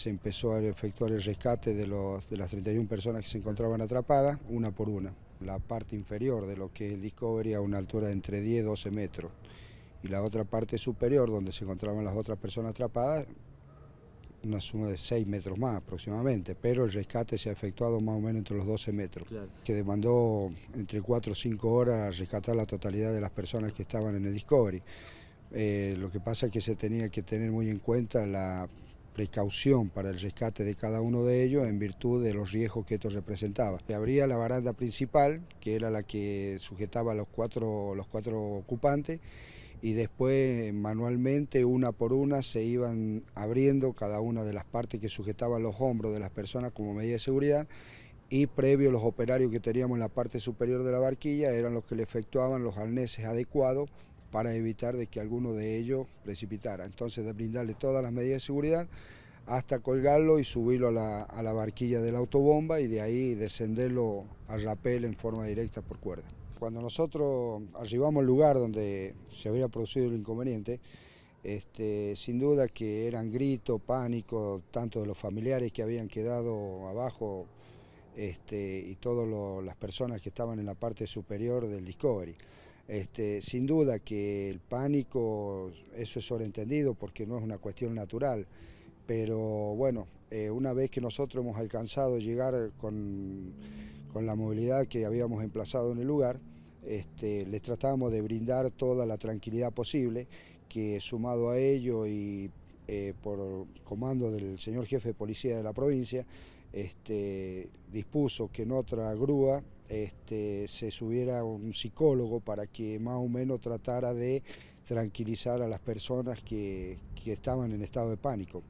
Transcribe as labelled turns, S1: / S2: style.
S1: Se empezó a efectuar el rescate de, los, de las 31 personas que se encontraban atrapadas, una por una. La parte inferior de lo que es el Discovery a una altura de entre 10 y 12 metros. Y la otra parte superior, donde se encontraban las otras personas atrapadas, una suma de 6 metros más aproximadamente, pero el rescate se ha efectuado más o menos entre los 12 metros, que demandó entre 4 o 5 horas rescatar la totalidad de las personas que estaban en el Discovery. Eh, lo que pasa es que se tenía que tener muy en cuenta la precaución para el rescate de cada uno de ellos en virtud de los riesgos que esto representaba. Se abría la baranda principal, que era la que sujetaba a los cuatro, los cuatro ocupantes, y después manualmente una por una se iban abriendo cada una de las partes que sujetaban los hombros de las personas como medida de seguridad y previo los operarios que teníamos en la parte superior de la barquilla eran los que le efectuaban los arneses adecuados para evitar de que alguno de ellos precipitara. Entonces de brindarle todas las medidas de seguridad hasta colgarlo y subirlo a la, barquilla de la autobomba y de ahí descenderlo al rapel en forma directa por cuerda. Cuando nosotros arribamos al lugar donde se había producido el inconveniente, este, sin duda que eran gritos, pánico, tanto de los familiares que habían quedado abajo este, y todas las personas que estaban en la parte superior del Discovery. Este, sin duda que el pánico, eso es sobreentendido porque no es una cuestión natural, pero bueno, eh, una vez que nosotros hemos alcanzado llegar con con la movilidad que habíamos emplazado en el lugar, este, les tratábamos de brindar toda la tranquilidad posible, que sumado a ello y eh, por comando del señor jefe de policía de la provincia, este, dispuso que en otra grúa este, se subiera un psicólogo para que más o menos tratara de tranquilizar a las personas que estaban en estado de pánico.